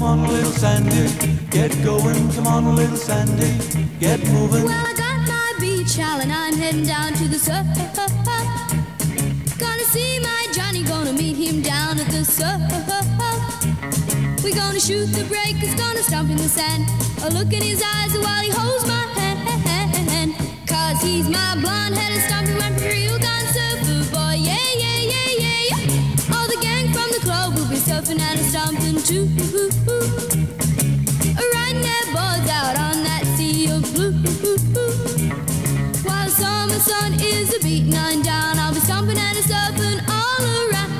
come on, little Sandy. Get going, come on, little Sandy. Get moving. Well, I got my beach towel and I'm heading down to the surf. Gonna see my Johnny, gonna meet him down at the surf. We're gonna shoot the breakers, gonna stomp in the sand. A look in his eyes while he holds my hand. Cause he's my blonde surfing to. Riding their boards out on that sea of blue. While summer sun is a beating on down, I'll be stomping and a surfing all around.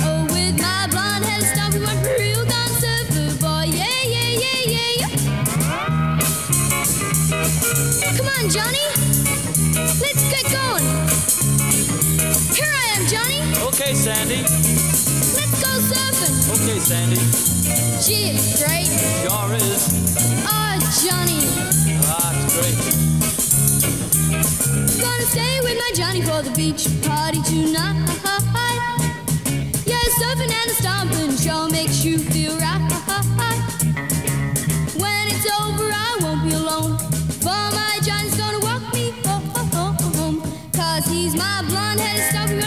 Oh, with my blonde head stomping one real gun surfer boy. Yeah, yeah, yeah, yeah. Come on, Johnny. Let's get going. Here I am, Johnny. Okay, Sandy. Hey, Sandy. Gee, it's great. Sure is. Oh, Johnny. Ah, it's great. Gonna stay with my Johnny for the beach party tonight. Yeah, surfing and stomping sure makes you feel right. When it's over, I won't be alone. For my Johnny's gonna walk me home. Cause he's my blonde-headed, stubborn,